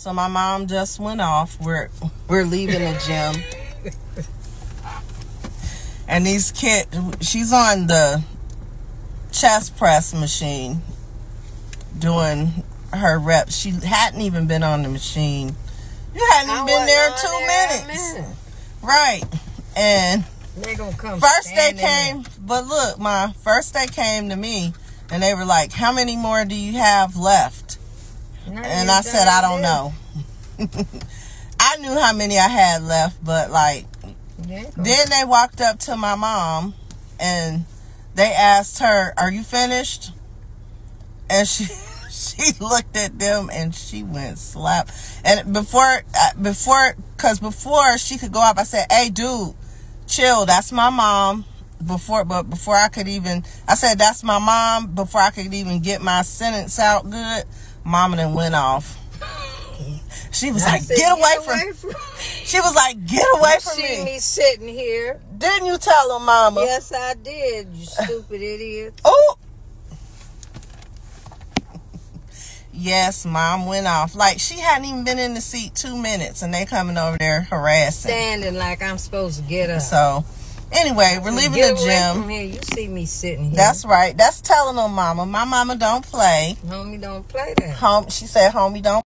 So my mom just went off. We're we're leaving the gym. and these kids she's on the chest press machine doing her reps. She hadn't even been on the machine. You hadn't even been there two minutes. Right. And they gonna come first they came, but look, my first they came to me and they were like, How many more do you have left? And I said, I don't know. I knew how many I had left, but like, then they walked up to my mom and they asked her, Are you finished? And she she looked at them and she went slap. And before, uh, before, cause before she could go up, I said, "Hey, dude, chill. That's my mom." Before, but before I could even, I said, "That's my mom." Before I could even get my sentence out good, mama then went off. She was I like, said, "Get away, get away from, from." She was like, "Get away you from see me." me sitting here. Didn't you tell her, Mama? Yes, I did. You stupid idiot. Oh, Yes, mom went off. Like she hadn't even been in the seat two minutes, and they coming over there harassing, standing like I'm supposed to get up. So, anyway, we're leaving get the gym. Here. You see me sitting here. That's right. That's telling them, mama. My mama don't play. Homie don't play that. Home. She said, homie don't